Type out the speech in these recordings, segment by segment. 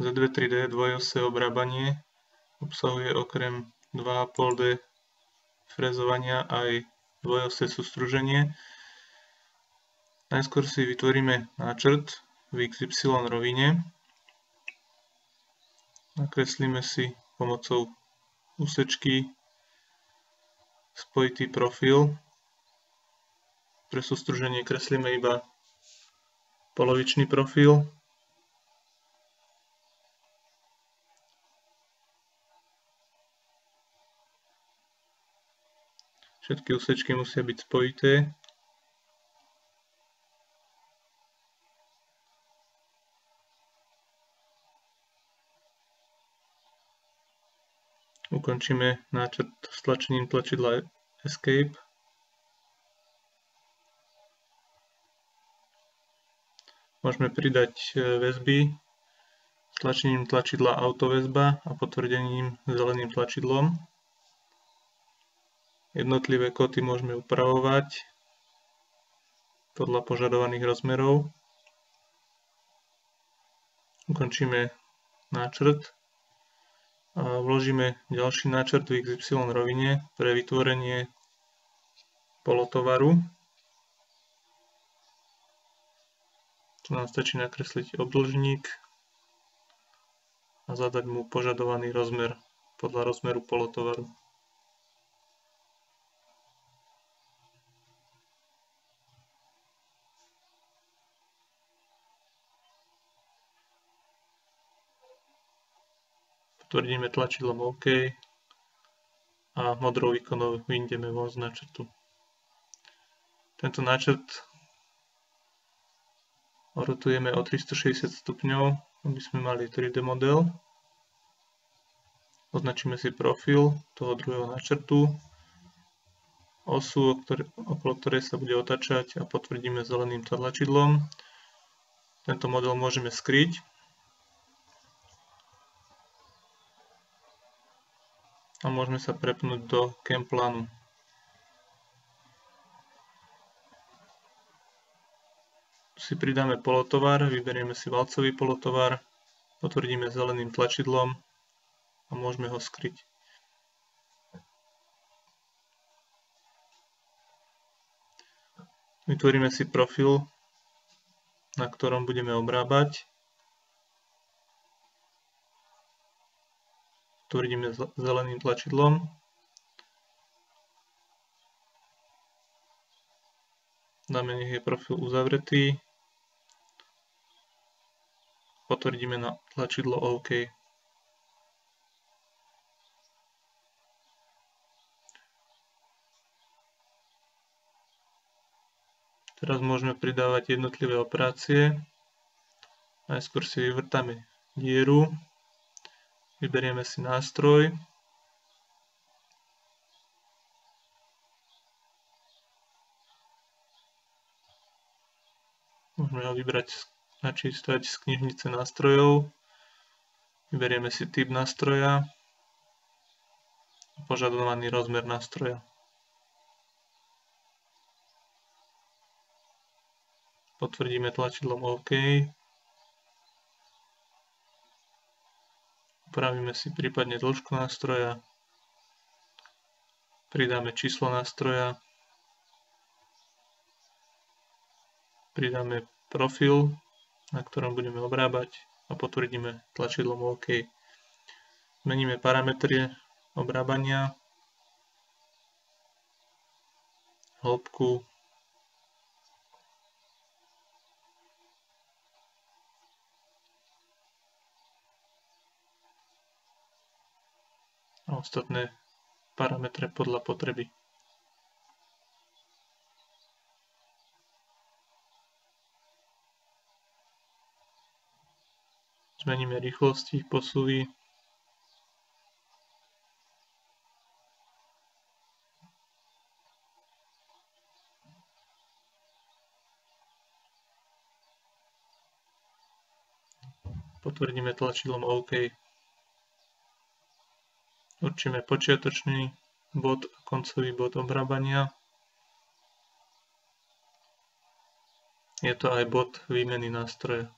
Z2 dvojose obrábanie obsahuje okrem 2,5D frezovania aj dvojose sústruženie. Najskôr si vytvoríme náčrt v XY rovine. Nakreslíme si pomocou úsečky spojitý profil. Pre sústruženie kreslíme iba polovičný profil. Všetky úsečky musia byť spojité. Ukončíme náčrt stlačením tlačidla Escape. Môžeme pridať e, väzby stlačením tlačidla autoväzba a potvrdením zeleným tlačidlom. Jednotlivé koty môžeme upravovať podľa požadovaných rozmerov. Ukončíme náčrt a vložíme ďalší náčrt v XY rovine pre vytvorenie polotovaru. Tu nám stačí nakresliť obdĺžnik a zadať mu požadovaný rozmer podľa rozmeru polotovaru. Potvrdíme tlačidlom OK a modrou ikonou vyjdeme von z náčrtu. Tento náčrt rotujeme o 360 stupňov, aby sme mali 3D model. Označíme si profil toho druhého náčrtu, osu, okolo ktorej sa bude otačať a potvrdíme zeleným tlačidlom. Tento model môžeme skryť a môžeme sa prepnúť do plánu. Tu si pridáme polotovar, vyberieme si valcový polotovar, potvrdíme zeleným tlačidlom a môžeme ho skryť. Vytvoríme si profil, na ktorom budeme obrábať. Tvrdíme zeleným tlačidlom. Dáme, nech je profil uzavretý. Potvrdíme na tlačidlo OK. Teraz môžeme pridávať jednotlivé operácie. Najskôr si vyvrtáme dieru. Vyberieme si nástroj. Môžeme ho vybrať, načítať z knižnice nástrojov. Vyberieme si typ nástroja a požadovaný rozmer nástroja. Potvrdíme tlačidlom OK. Upravíme si prípadne dĺžku nástroja. Pridáme číslo nástroja. Pridáme profil, na ktorom budeme obrábať a potvrdíme tlačidlom OK. Zmeníme parametry obrábania, hĺbku, a ostatné parametre podľa potreby. Zmeníme rýchlosti, posuvy. Potvrdíme tlačidlom OK. Určíme počiatočný bod a koncový bod obrábania. Je to aj bod výmeny nástroja.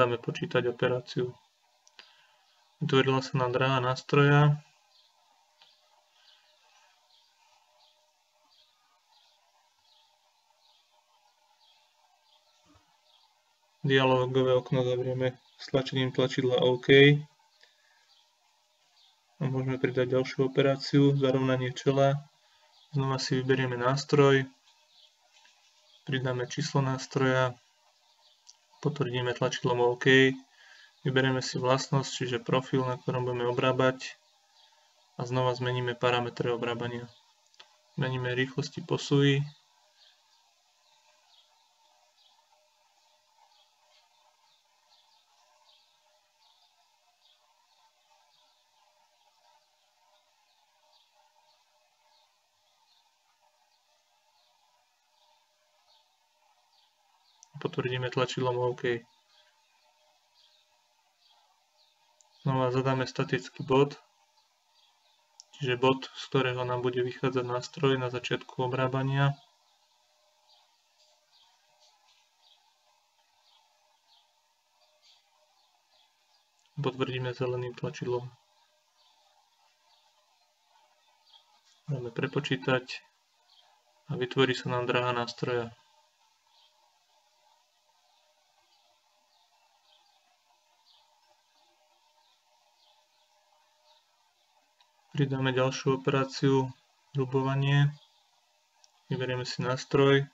Dáme počítať operáciu. Vytvorila sa nám dráha nástroja. Dialogové okno zavrieme stlačením tlačidla OK. A môžeme pridať ďalšiu operáciu, zarovnanie čela. Znova si vyberieme nástroj, pridáme číslo nástroja, potvrdíme tlačidlom OK, Vyberieme si vlastnosť, čiže profil, na ktorom budeme obrábať a znova zmeníme parametre obrábania. Zmeníme rýchlosti posuvy. Potvrdíme tlačidlom OK. Znova zadáme statický bod, čiže bod, z ktorého nám bude vychádzať nástroj na začiatku obrábania. Potvrdíme zeleným tlačidlom. Dáme prepočítať a vytvorí sa nám dráha nástroja. Pridáme ďalšiu operáciu rubovanie. Vyberieme si nástroj.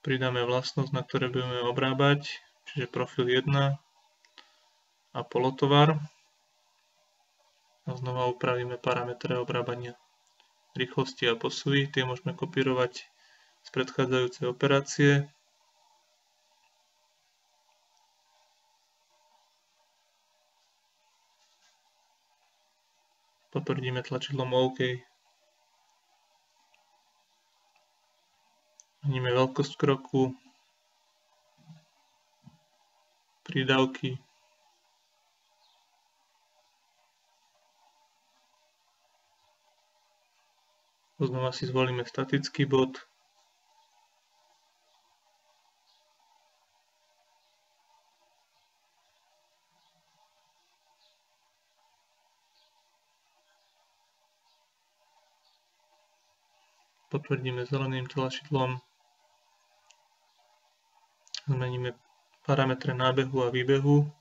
Pridáme vlastnosť, na ktoré budeme obrábať, čiže profil 1 a polotovar. A znova upravíme parametre obrábania rýchlosti a posuvy. Tie môžeme kopírovať z predchádzajúcej operácie. Potvrdíme tlačidlom OK. Meníme veľkosť kroku, prídavky, Znova si zvolíme statický bod. Potvrdíme zeleným tlačidlom, zmeníme parametre nábehu a výbehu,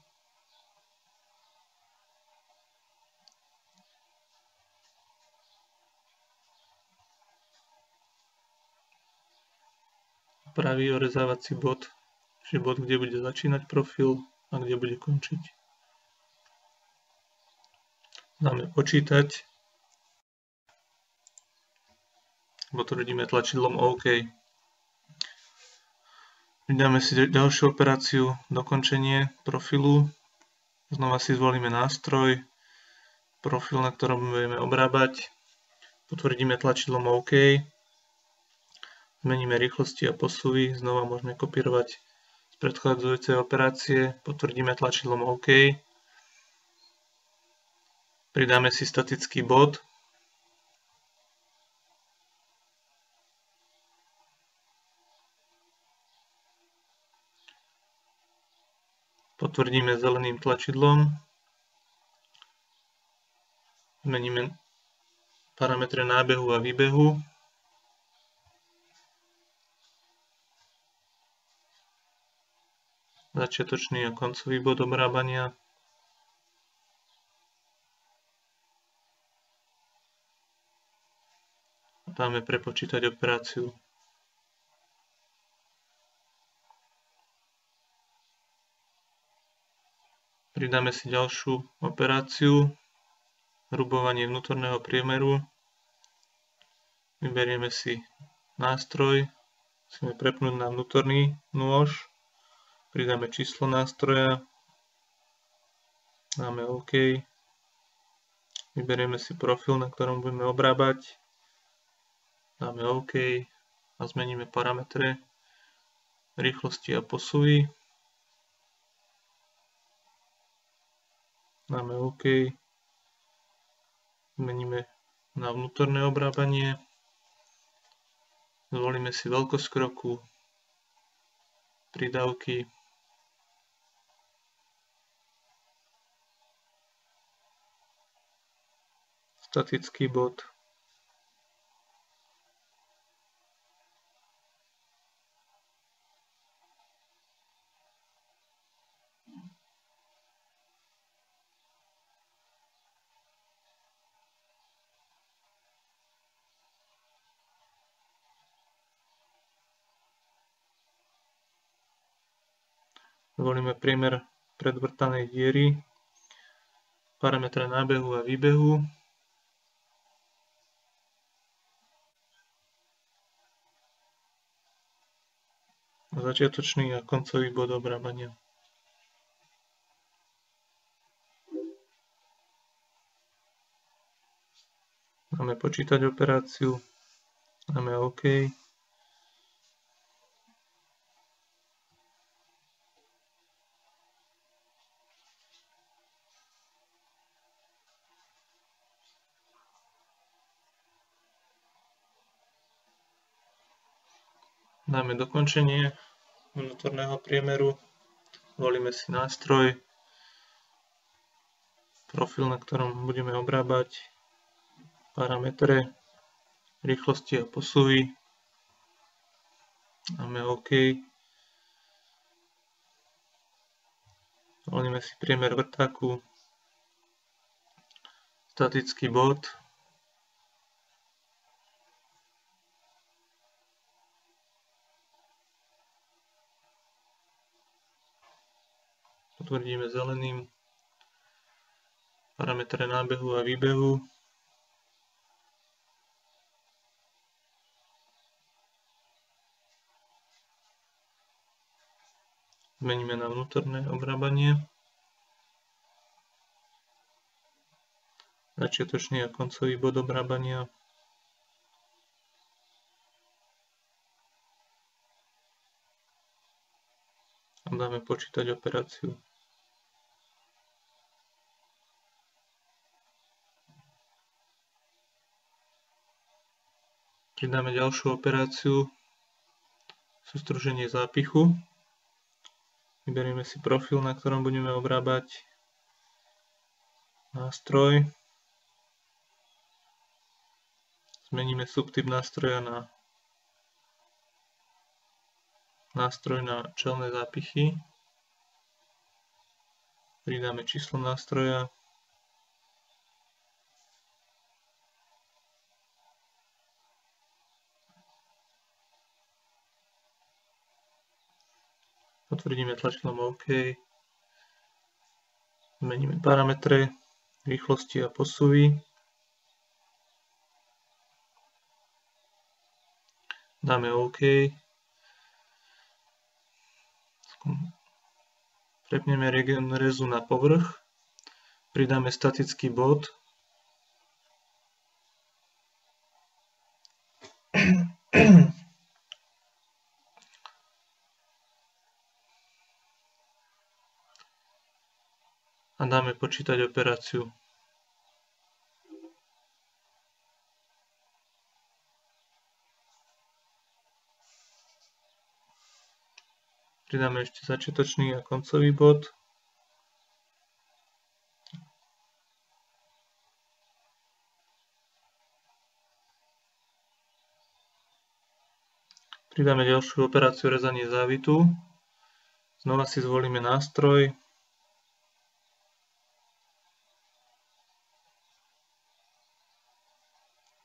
pravý orezávací bod, čiže bod, kde bude začínať profil a kde bude končiť. Dáme počítať potvrdíme tlačidlom OK. Vydáme si ďalšiu operáciu, dokončenie profilu. Znova si zvolíme nástroj, profil, na ktorom budeme obrábať. Potvrdíme tlačidlom OK. Zmeníme rýchlosti a posuvy. Znova môžeme kopírovať z predchádzajúcej operácie. Potvrdíme tlačidlom OK. Pridáme si statický bod. Potvrdíme zeleným tlačidlom. Zmeníme parametre nábehu a výbehu. Začiatočný a koncový bod obrábania. Dáme prepočítať operáciu. Pridáme si ďalšiu operáciu, hrubovanie vnútorného priemeru. Vyberieme si nástroj, musíme prepnúť na vnútorný nôž, pridáme číslo nástroja, dáme OK, vyberieme si profil, na ktorom budeme obrábať, dáme OK a zmeníme parametre rýchlosti a posuvy. Dáme OK, zmeníme na vnútorné obrábanie, Zvolíme si veľkosť kroku, pridávky, statický bod, Zvolíme priemer predvrtanej diery, parametre nábehu a výbehu. Začiatočný a koncový bod obrábania. Máme počítať operáciu, máme OK. Dáme dokončenie vnútorného priemeru, volíme si nástroj, profil, na ktorom budeme obrábať, parametre, rýchlosti a posuvy, dáme OK, volíme si priemer vrtáku, statický bod, potvrdíme zeleným parametre nábehu a výbehu. Zmeníme na vnútorné obrábanie. Začiatočný a koncový bod obrábania. A dáme počítať operáciu. Pridáme ďalšiu operáciu, sústruženie zápichu. Vyberieme si profil, na ktorom budeme obrábať nástroj. Zmeníme subtyp nástroja na nástroj na čelné zápichy. Pridáme číslo nástroja. Potvrdíme tlačidlom OK, zmeníme parametre rýchlosti a posuvy, dáme OK, prepneme region rezu na povrch, pridáme statický bod, a dáme počítať operáciu. Pridáme ešte začiatočný a koncový bod. Pridáme ďalšiu operáciu rezanie závitu. Znova si zvolíme nástroj,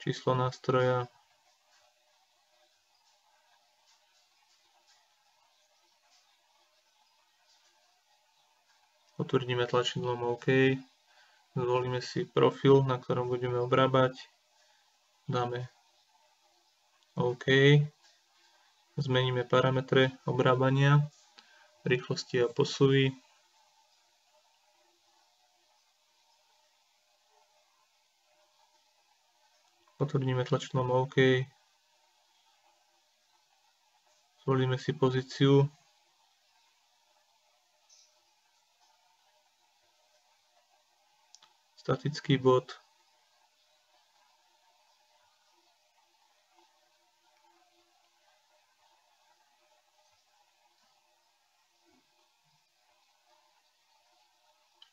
číslo nástroja, potvrdíme tlačidlom OK, zvolíme si profil, na ktorom budeme obrábať, dáme OK, zmeníme parametre obrábania, rýchlosti a posuvy, Potvrdíme tlačenom OK. Zvolíme si pozíciu. Statický bod.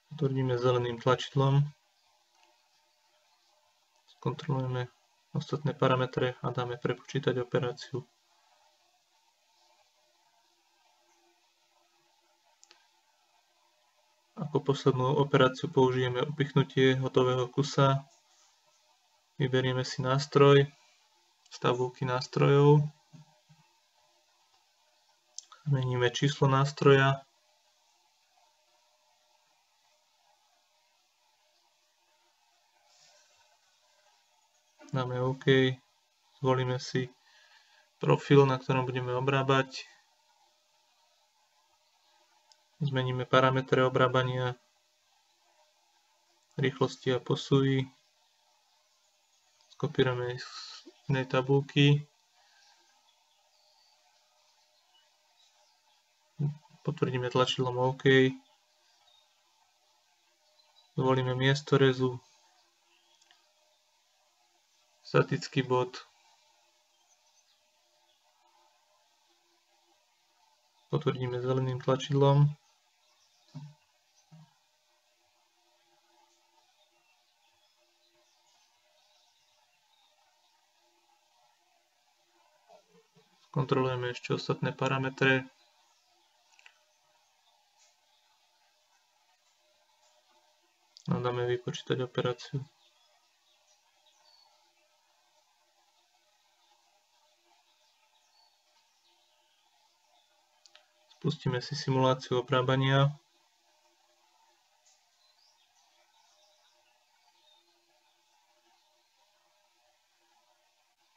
Potvrdíme zeleným tlačidlom. Skontrolujeme ostatné parametre a dáme prepočítať operáciu. Ako poslednú operáciu použijeme upichnutie hotového kusa. Vyberieme si nástroj, z nástrojov. Zmeníme číslo nástroja. Dáme OK. Zvolíme si profil, na ktorom budeme obrábať Zmeníme parametre obrábania, rýchlosti a posuvy. Skopírujeme z inej tabulky. Potvrdíme tlačidlom OK. Zvolíme miesto rezu. Statický bod. Potvrdíme zeleným tlačidlom. Kontrolujeme ešte ostatné parametre. A dáme vypočítať operáciu. Spustíme si simuláciu obrábania.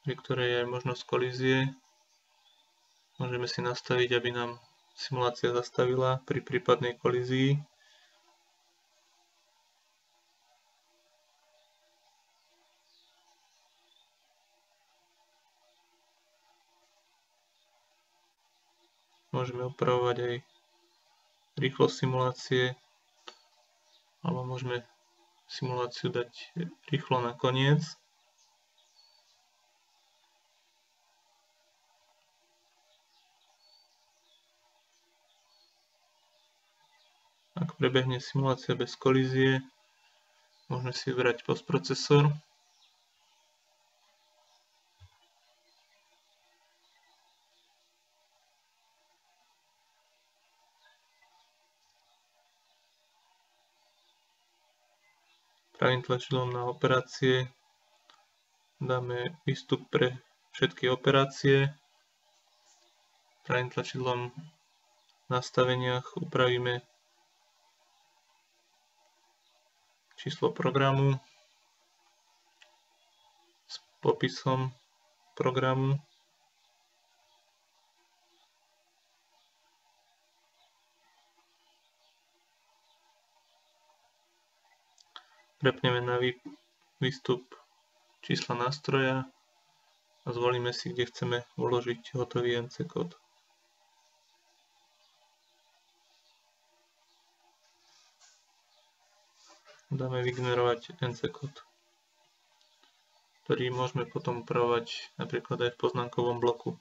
pri ktorej je možnosť kolízie. Môžeme si nastaviť, aby nám simulácia zastavila pri prípadnej kolízii. Môžeme upravovať aj rýchlosť simulácie alebo môžeme simuláciu dať rýchlo na koniec. Ak prebehne simulácia bez kolízie, môžeme si vybrať postprocesor. Pravým tlačidlom na operácie dáme výstup pre všetky operácie. Pravým tlačidlom v nastaveniach upravíme číslo programu s popisom programu. Prepneme na výstup čísla nástroja a zvolíme si, kde chceme uložiť hotový NC kód. dáme vygenerovať NC kód, ktorý môžeme potom upravovať napríklad aj v poznámkovom bloku.